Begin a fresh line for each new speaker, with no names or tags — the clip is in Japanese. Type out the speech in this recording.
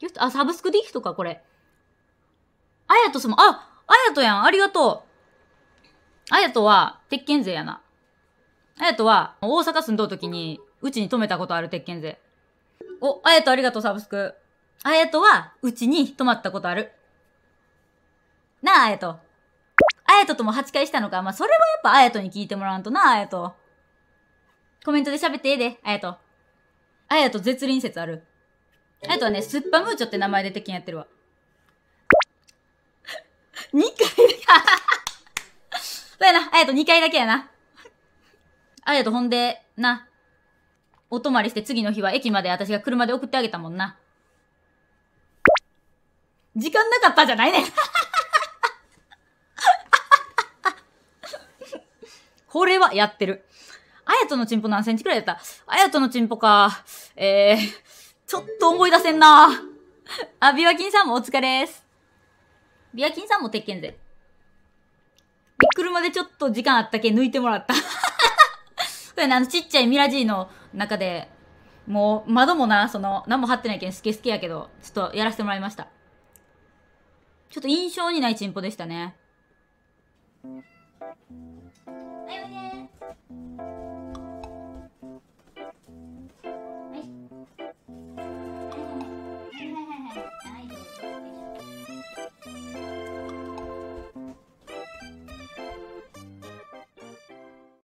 ギフト、あ、サブスクギフトか、これ。あやとさんも、あ、あやとやん、ありがとう。あやとは、鉄拳勢やな。あやとは、大阪住んどうときに、うちに泊めたことある鉄拳勢。お、あやとありがとう、サブスク。あやとは、うちに泊まったことある。なあ、あやと。あやととも8回したのか。まあ、それはやっぱあやとに聞いてもらわんとな、あやと。コメントで喋ってええで、あやと。あやと絶倫説ある。あやとはね、スッパムーチョって名前で鉄拳やってるわ。2回だけ、そうやな、あやと2回だけやな。あやとほんで、な。お泊まりして次の日は駅まで私が車で送ってあげたもんな。時間なかったじゃないねん。これはやってる。あやとのチンポ何センチくらいだった？あやとのチンポか。えー、ちょっと思い出せんな。あ、ビワキンさんもお疲れです。ビワキンさんも鉄拳ぜ。車でちょっと時間あったけ抜いてもらった。そうやね、あのちっちゃいミラジーの中で、もう窓もな、その、何も貼ってないけん好き好きやけど、ちょっとやらせてもらいました。ちょっと印象にないチンポでしたね。